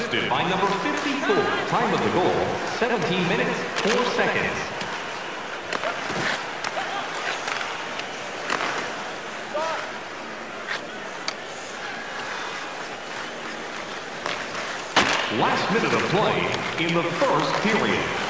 Assisted by number 54. Time of the goal, 17 minutes, 4 seconds. Last minute of play in the first period.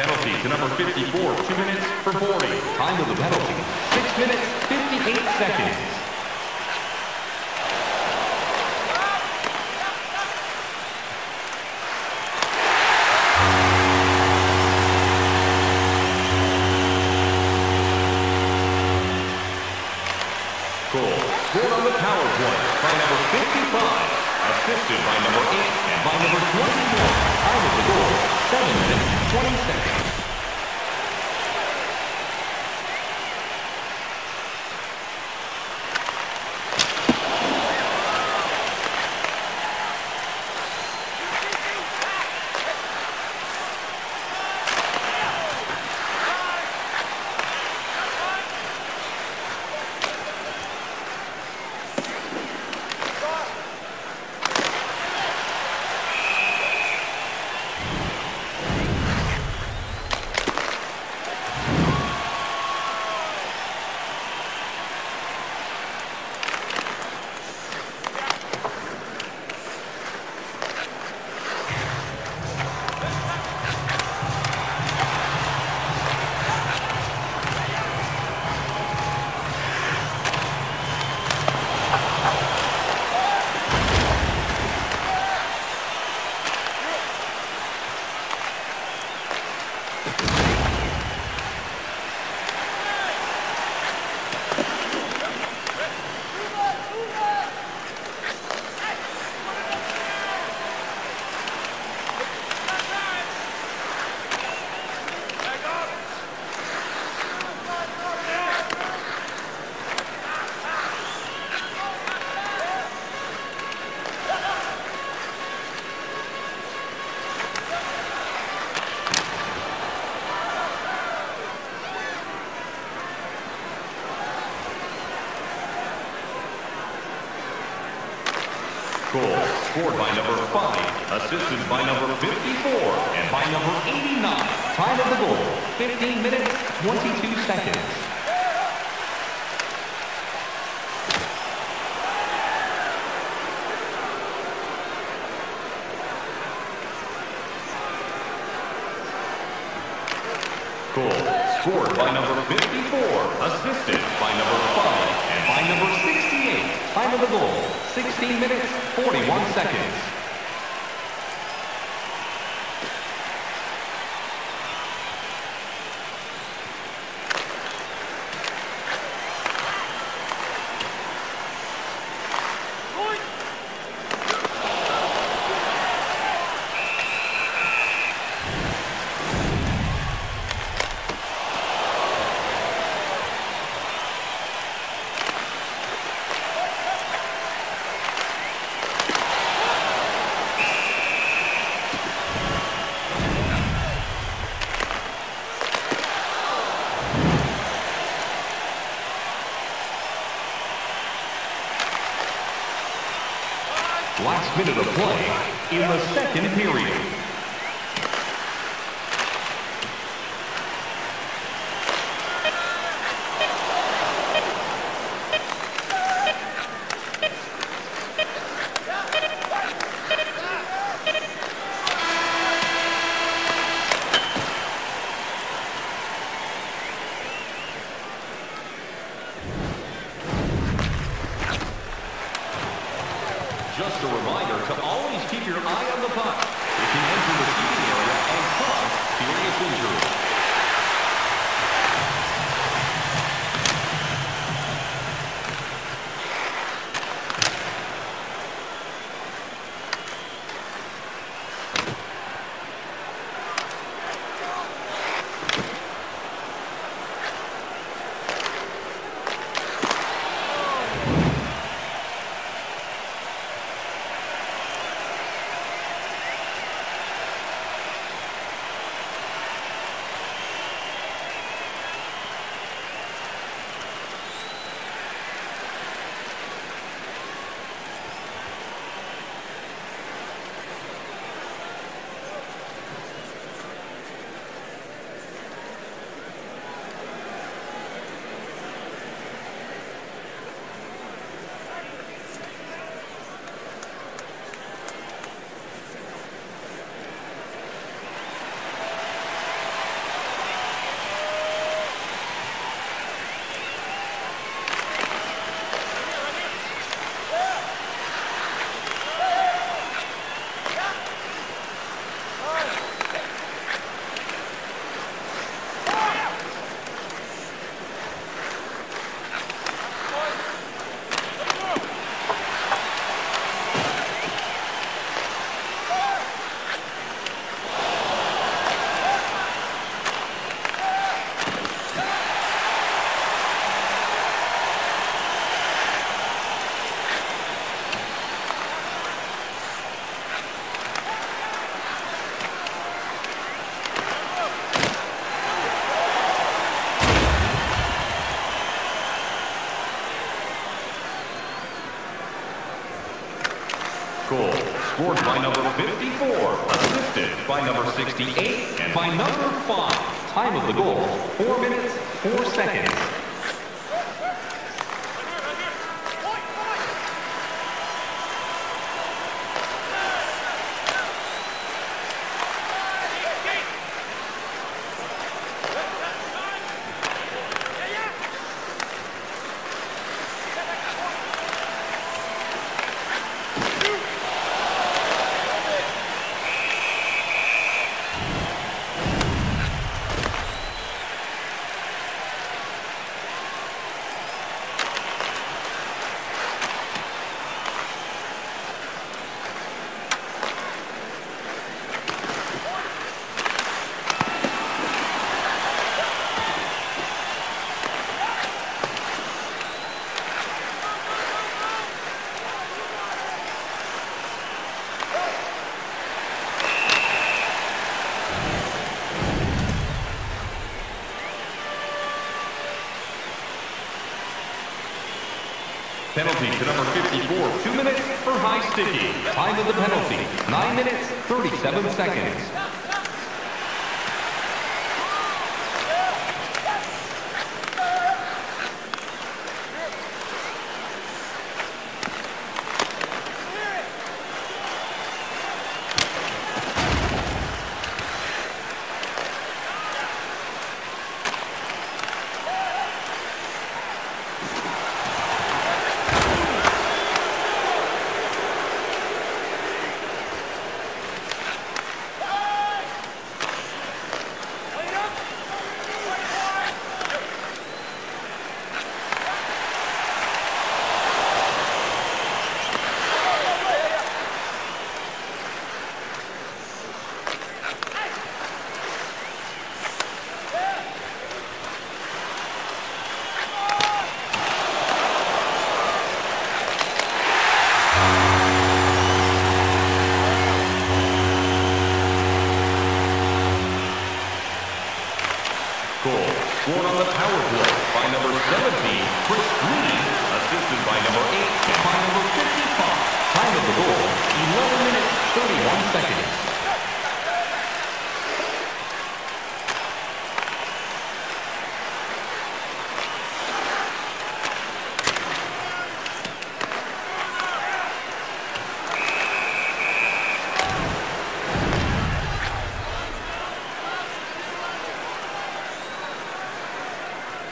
Penalty to number 54, 2 minutes for boarding. Time of the penalty, 6 minutes, 58 seconds. 20 seconds. Assisted by number 54, and by number 89. Time of the goal, 15 minutes, 22 seconds. Goal scored by number 54, assisted by number 5, and by number 68. Time of the goal, 16 minutes, 41 seconds. Last minute of play in the second period. Just a reminder to always keep your eye on the puck. It can enter the seating area and cause serious injury. Goal scored by number 54, assisted by number 68, and by number 5. Time of the goal, 4 minutes, 4 seconds. Penalty to number 54, 2 minutes for high sticking. Time of the penalty, 9 minutes, 37 seconds.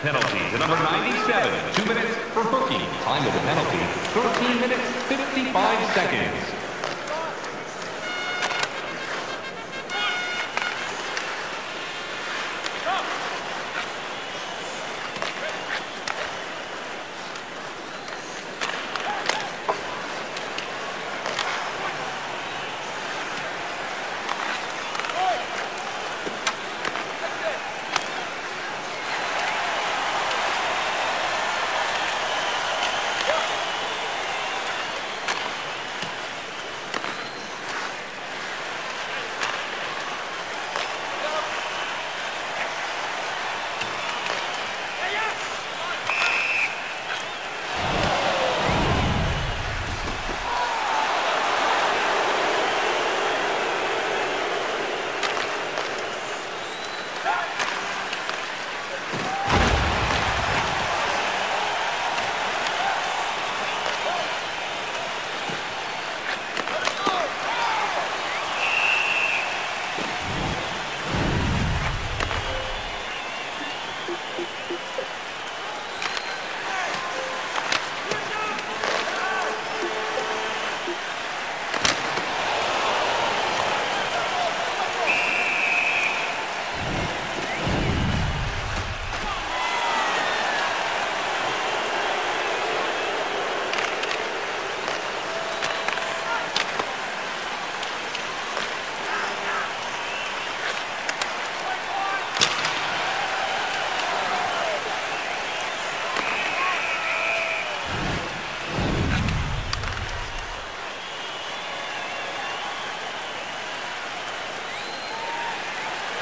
Penalty to number 97. Two minutes for booking. Time of the penalty, 13 minutes, 55 seconds.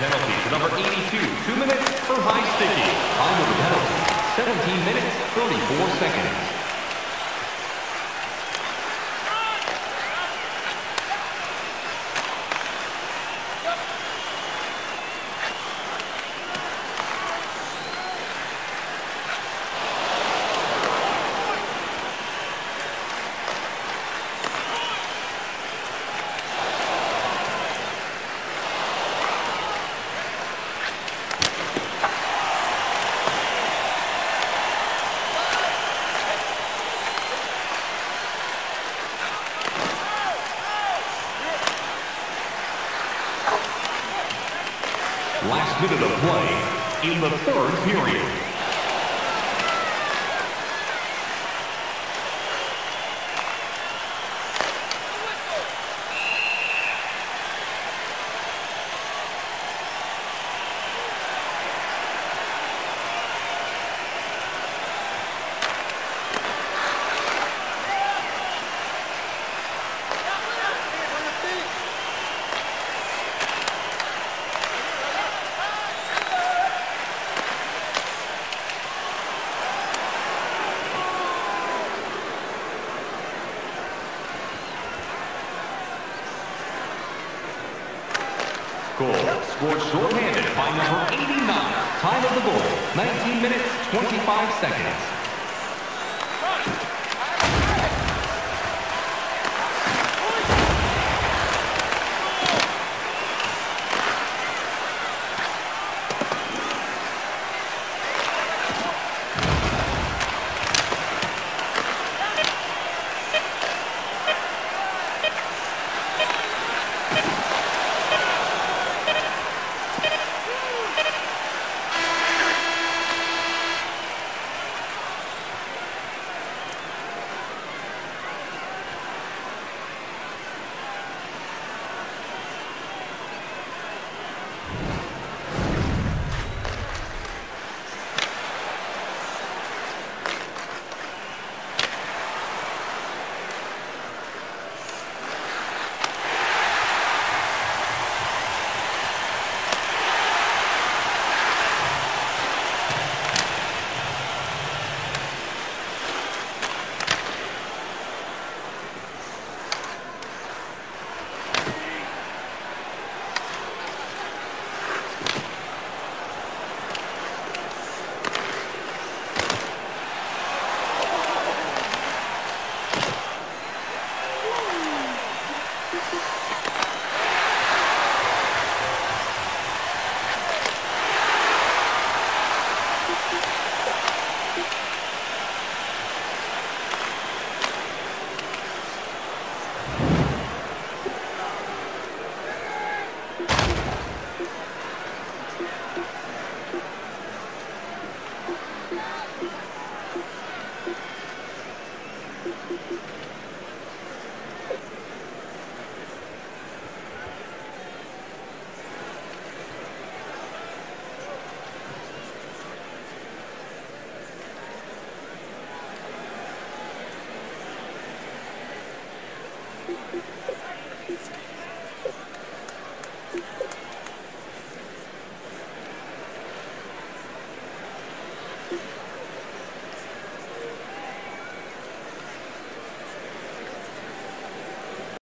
Penalty to number 82. Two minutes for high sticking. Time of the penalty, 17 minutes, 34 seconds. Last the play in the third period. Scored shorthanded by number 89. Time of the goal, 19 minutes, 25 seconds.